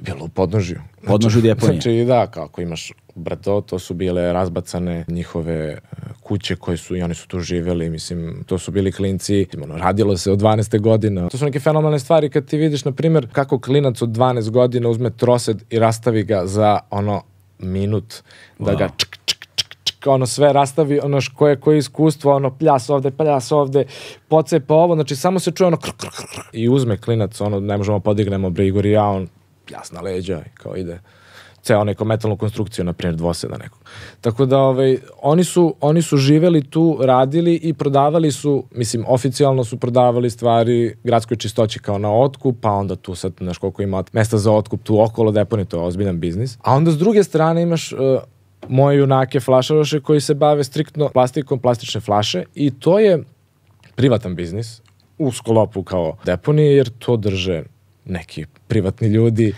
bilo u podnožju. Podnožju deponije. Znači, da, kako imaš brdo, to su bile razbacane njihove e, kuće koje su, i oni su tu živeli, mislim, to su bili klinci, ono, radilo se od 12. godina. To su neke fenomenalne stvari kad ti vidiš, na primjer, kako klinac od 12 godina uzme trosed i rastavi ga za, ono, minut, da Wow. ga čk, čk, čk, čk, ono sve rastavi, ono koje, koje iskustvo, ono pljas ovde, pljas ovde, pocepa ovo, znači samo se čuje ono kr, kr, kr, kr, i uzme klinac, ono ne možemo podignemo bre Igor i ja, on pljas na leđa i kao ide ceo neko metalnu konstrukciju, na primjer dvoseda nekog. Tako da ovaj, oni, su, oni su živeli tu, radili i prodavali su, mislim, oficijalno su prodavali stvari gradskoj čistoći kao na otkup, pa onda tu sad, znaš koliko ima mesta za otkup tu okolo deponije, to je ozbiljan biznis. A onda s druge strane imaš uh, moje junake flašaroše koji se bave striktno plastikom, plastične flaše i to je privatan biznis u sklopu kao deponije, jer to drže neki privatni ljudi